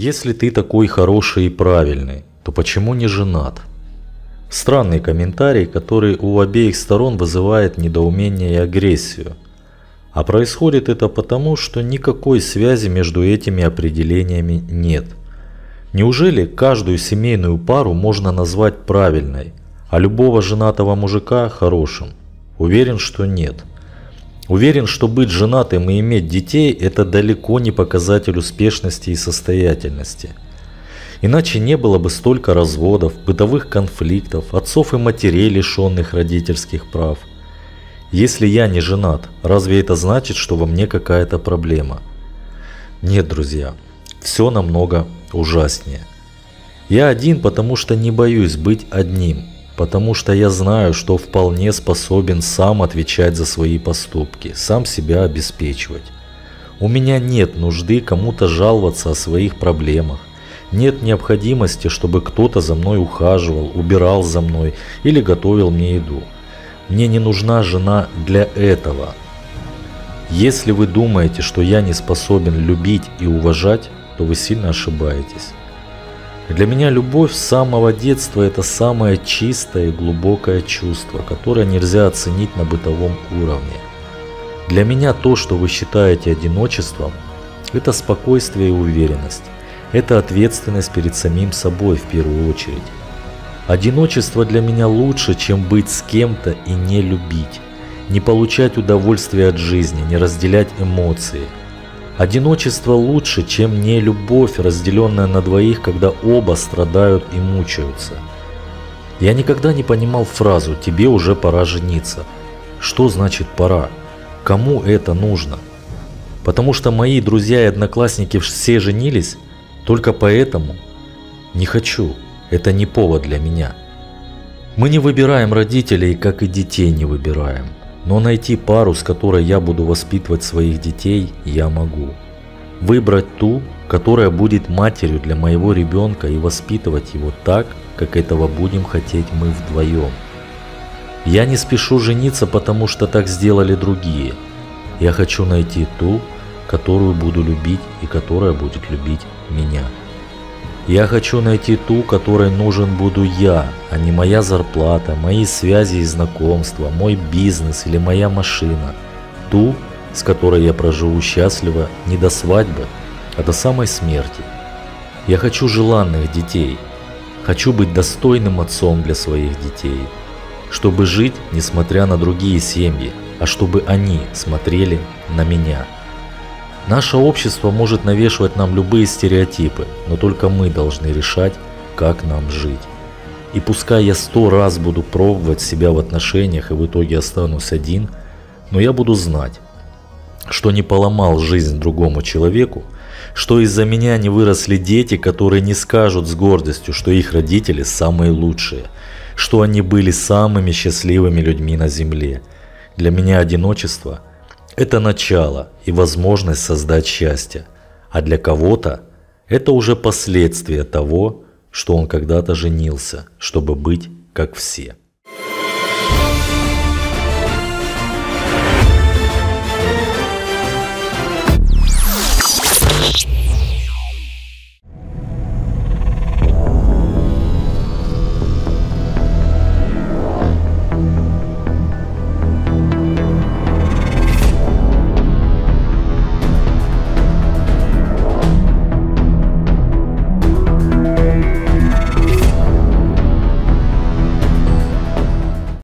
Если ты такой хороший и правильный, то почему не женат? Странный комментарий, который у обеих сторон вызывает недоумение и агрессию. А происходит это потому, что никакой связи между этими определениями нет. Неужели каждую семейную пару можно назвать правильной, а любого женатого мужика хорошим? Уверен, что нет. Уверен, что быть женатым и иметь детей – это далеко не показатель успешности и состоятельности. Иначе не было бы столько разводов, бытовых конфликтов, отцов и матерей, лишенных родительских прав. Если я не женат, разве это значит, что во мне какая-то проблема? Нет, друзья, все намного ужаснее. Я один, потому что не боюсь быть одним – потому что я знаю, что вполне способен сам отвечать за свои поступки, сам себя обеспечивать. У меня нет нужды кому-то жаловаться о своих проблемах. Нет необходимости, чтобы кто-то за мной ухаживал, убирал за мной или готовил мне еду. Мне не нужна жена для этого. Если вы думаете, что я не способен любить и уважать, то вы сильно ошибаетесь. Для меня любовь с самого детства это самое чистое и глубокое чувство, которое нельзя оценить на бытовом уровне. Для меня то, что вы считаете одиночеством, это спокойствие и уверенность. Это ответственность перед самим собой в первую очередь. Одиночество для меня лучше, чем быть с кем-то и не любить, не получать удовольствие от жизни, не разделять эмоции – Одиночество лучше, чем не любовь, разделенная на двоих, когда оба страдают и мучаются. Я никогда не понимал фразу «тебе уже пора жениться». Что значит «пора»? Кому это нужно? Потому что мои друзья и одноклассники все женились? Только поэтому? Не хочу. Это не повод для меня. Мы не выбираем родителей, как и детей не выбираем. Но найти пару, с которой я буду воспитывать своих детей, я могу. Выбрать ту, которая будет матерью для моего ребенка и воспитывать его так, как этого будем хотеть мы вдвоем. Я не спешу жениться, потому что так сделали другие. Я хочу найти ту, которую буду любить и которая будет любить меня. Я хочу найти ту, которой нужен буду я, а не моя зарплата, мои связи и знакомства, мой бизнес или моя машина. Ту, с которой я проживу счастливо не до свадьбы, а до самой смерти. Я хочу желанных детей. Хочу быть достойным отцом для своих детей. Чтобы жить, несмотря на другие семьи, а чтобы они смотрели на меня. Наше общество может навешивать нам любые стереотипы, но только мы должны решать, как нам жить. И пускай я сто раз буду пробовать себя в отношениях и в итоге останусь один, но я буду знать, что не поломал жизнь другому человеку, что из-за меня не выросли дети, которые не скажут с гордостью, что их родители самые лучшие, что они были самыми счастливыми людьми на земле. Для меня одиночество – это начало и возможность создать счастье, а для кого-то это уже последствия того, что он когда-то женился, чтобы быть как все.